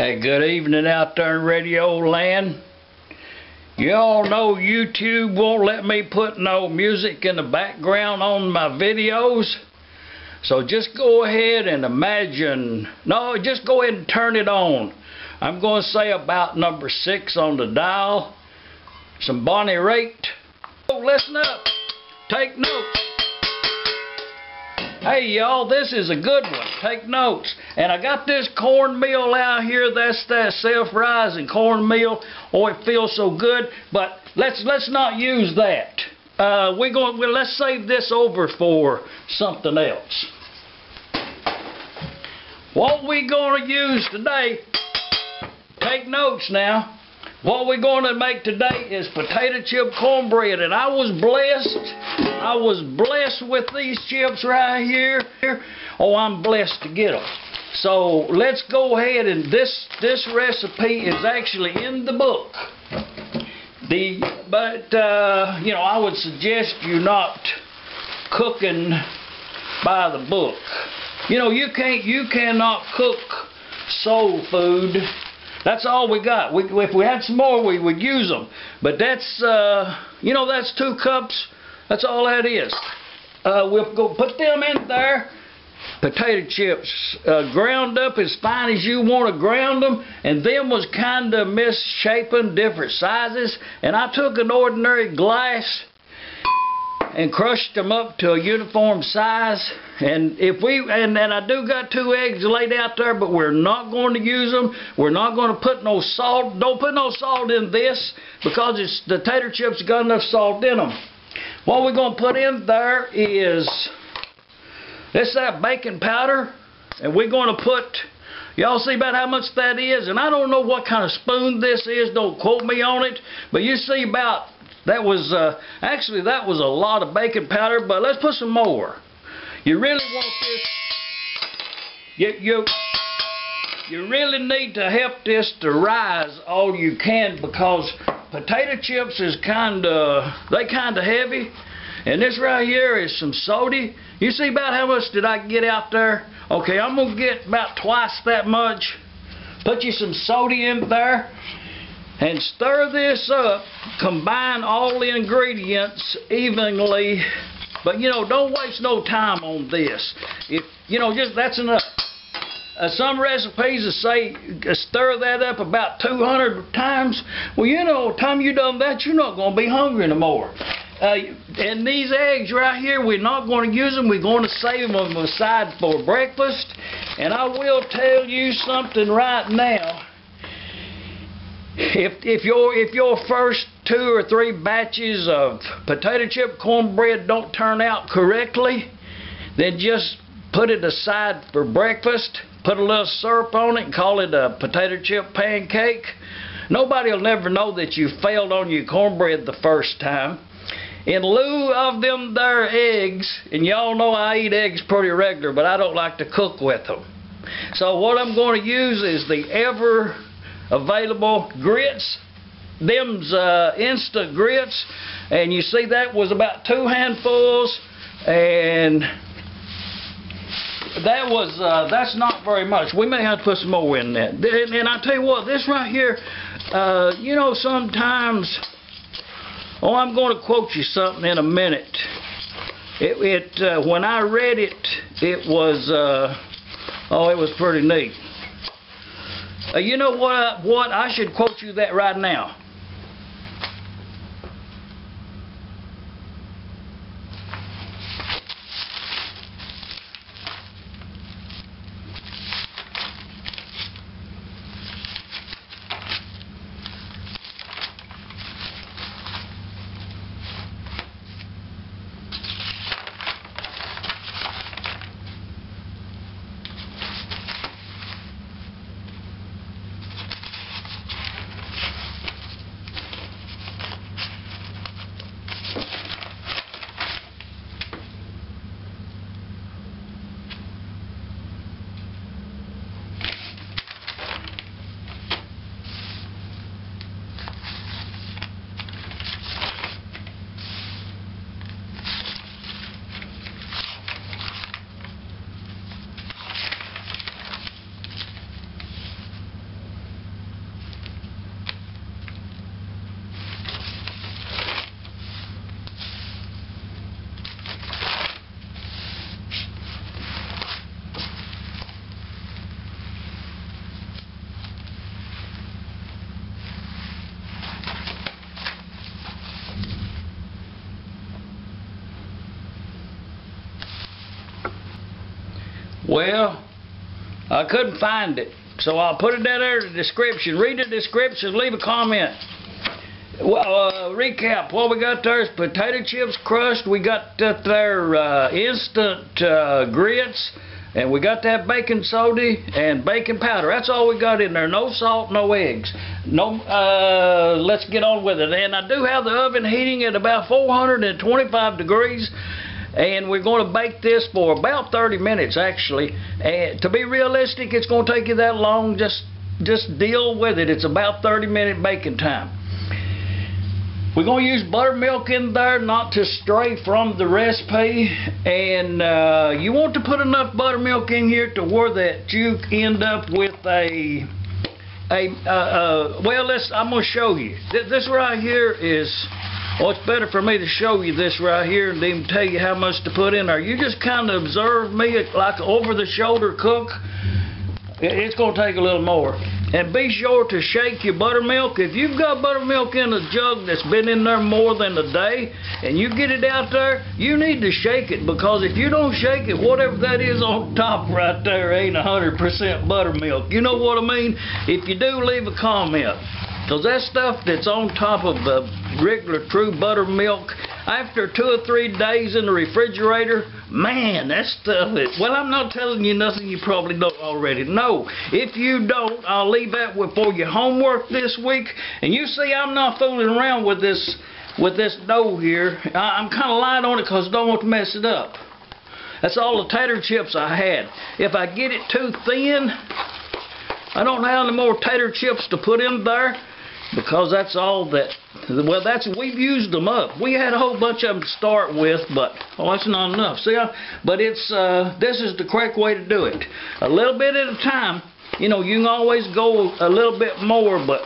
Hey, good evening out there in radio land. You all know YouTube won't let me put no music in the background on my videos. So just go ahead and imagine, no, just go ahead and turn it on. I'm going to say about number six on the dial. Some Bonnie Raitt. Oh, listen up. Take notes. Hey y'all, this is a good one. Take notes. And I got this cornmeal out here. That's that self-rising cornmeal. Oh, it feels so good. But let's let's not use that. Uh, we're going. Well, let's save this over for something else. What we going to use today? Take notes now. What we're going to make today is potato chip cornbread, and I was blessed. I was blessed with these chips right here. Oh, I'm blessed to get them. So let's go ahead and this this recipe is actually in the book. The but uh, you know I would suggest you not cooking by the book. You know you can't you cannot cook soul food that's all we got. We, if we had some more, we would use them. But that's, uh, you know, that's two cups. That's all that is. Uh, we'll go put them in there. Potato chips uh, ground up as fine as you want to ground them. And them was kind of misshapen, different sizes. And I took an ordinary glass and crushed them up to a uniform size. And if we and, and I do got two eggs laid out there, but we're not going to use them. We're not going to put no salt. Don't put no salt in this because it's the tater chips got enough salt in them. What we're going to put in there is this that baking powder, and we're going to put. Y'all see about how much that is? And I don't know what kind of spoon this is. Don't quote me on it. But you see about that was, uh, actually that was a lot of baking powder, but let's put some more. You really want this, you, you, you really need to help this to rise all you can because potato chips is kind of, they kind of heavy. And this right here is some soda. You see about how much did I get out there? Okay, I'm going to get about twice that much. Put you some soda in there and stir this up. Combine all the ingredients evenly. But you know, don't waste no time on this. If you know, just that's enough. Uh, some recipes say uh, stir that up about 200 times. Well, you know, time you done that, you're not going to be hungry no more. Uh, and these eggs right here, we're not going to use them. We're going to save them aside for breakfast. And I will tell you something right now if if your if your first two or three batches of potato chip cornbread don't turn out correctly, then just put it aside for breakfast. Put a little syrup on it and call it a potato chip pancake. Nobody will never know that you failed on your cornbread the first time. In lieu of them there eggs, and y'all know I eat eggs pretty regular, but I don't like to cook with them. So what I'm going to use is the ever available grits. Them's uh, instant grits, and you see that was about two handfuls, and that was uh, that's not very much. We may have to put some more in that. And, and I tell you what, this right here, uh, you know, sometimes. Oh, I'm going to quote you something in a minute. It, it uh, when I read it, it was uh, oh, it was pretty neat. Uh, you know what? What I should quote you that right now. Well, I couldn't find it, so I'll put it down there in the description. Read the description, leave a comment. Well, uh, recap, what we got there is potato chips crushed, we got that there uh, instant uh, grits, and we got that baking soda and baking powder. That's all we got in there. No salt, no eggs. No, uh, let's get on with it. And I do have the oven heating at about 425 degrees. And we're going to bake this for about 30 minutes actually. And to be realistic, it's going to take you that long. Just, just deal with it. It's about 30 minute baking time. We're going to use buttermilk in there, not to stray from the recipe. And uh, you want to put enough buttermilk in here to where that you end up with a, a uh, uh, well, let's, I'm going to show you. Th this right here is, well, it's better for me to show you this right here and even tell you how much to put in there. You just kind of observe me like over the shoulder cook. It's going to take a little more. And be sure to shake your buttermilk. If you've got buttermilk in a jug that's been in there more than a day, and you get it out there, you need to shake it because if you don't shake it, whatever that is on top right there ain't 100% buttermilk. You know what I mean? If you do, leave a comment. Because that stuff that's on top of the regular true buttermilk, after two or three days in the refrigerator, man, that stuff is, well, I'm not telling you nothing you probably don't already know. If you don't, I'll leave that for your homework this week. And you see, I'm not fooling around with this, with this dough here. I, I'm kind of light on it because I don't want to mess it up. That's all the tater chips I had. If I get it too thin, I don't have any more tater chips to put in there because that's all that, well, that's, we've used them up. We had a whole bunch of them to start with, but, oh, that's not enough. See, I, but it's, uh, this is the correct way to do it. A little bit at a time. You know, you can always go a little bit more, but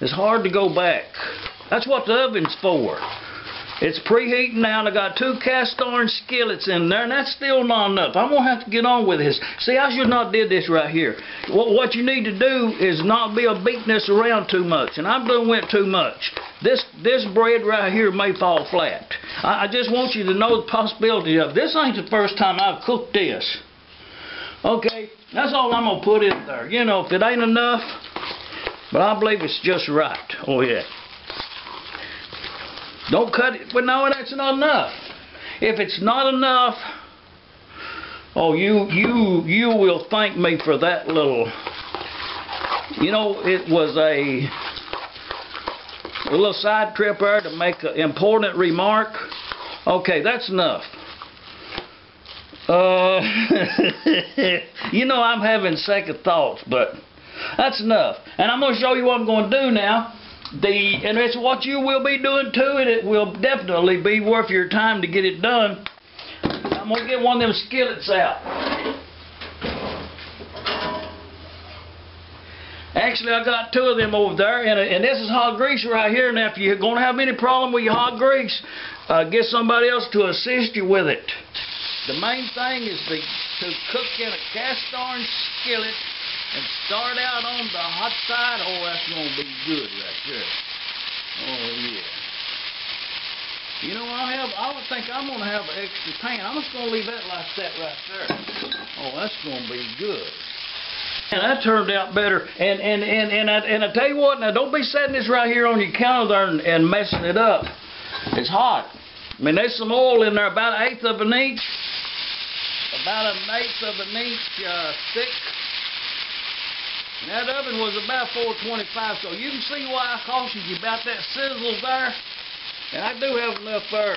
it's hard to go back. That's what the oven's for. It's preheating now, and I got two cast iron skillets in there, and that's still not enough. I'm gonna have to get on with this. See, I should not did this right here. What, what you need to do is not be a beating this around too much, and I've done went too much. This this bread right here may fall flat. I, I just want you to know the possibility of this ain't the first time I've cooked this. Okay, that's all I'm gonna put in there. You know, if it ain't enough, but I believe it's just right. Oh yeah. Don't cut it. But no, that's not enough. If it's not enough, oh, you you you will thank me for that little. You know, it was a, a little side trip there to make an important remark. Okay, that's enough. Uh, you know I'm having second thoughts, but that's enough. And I'm going to show you what I'm going to do now. The and it's what you will be doing too, and it will definitely be worth your time to get it done. I'm gonna get one of them skillets out. Actually, I got two of them over there, and, and this is hot grease right here. And if you're gonna have any problem with your hot grease, uh, get somebody else to assist you with it. The main thing is the, to cook in a cast iron skillet and start out on the hot side. Oh, that's gonna be good right there. Oh yeah. You know, I have. I would think I'm gonna have an extra pan. I'm just gonna leave that like that right there. Oh, that's gonna be good. And that turned out better. And and and and I, and I tell you what. Now, don't be setting this right here on your counter there and, and messing it up. It's hot. I mean, there's some oil in there, about an eighth of an inch, about an eighth of an inch uh, thick. That oven was about 425, so you can see why I cautioned you about that sizzle there. And I do have enough there.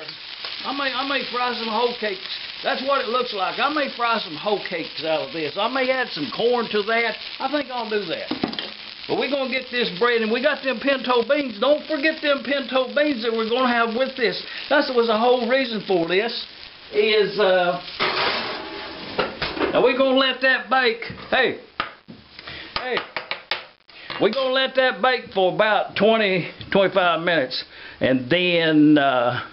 I may, I may fry some hoe cakes. That's what it looks like. I may fry some hoe cakes out of this. I may add some corn to that. I think I'll do that. But we're going to get this bread, and we got them pinto beans. Don't forget them pinto beans that we're going to have with this. That was the whole reason for this, is, uh, now we're going to let that bake. Hey, hey, we're going to let that bake for about 20, 25 minutes. And then, uh,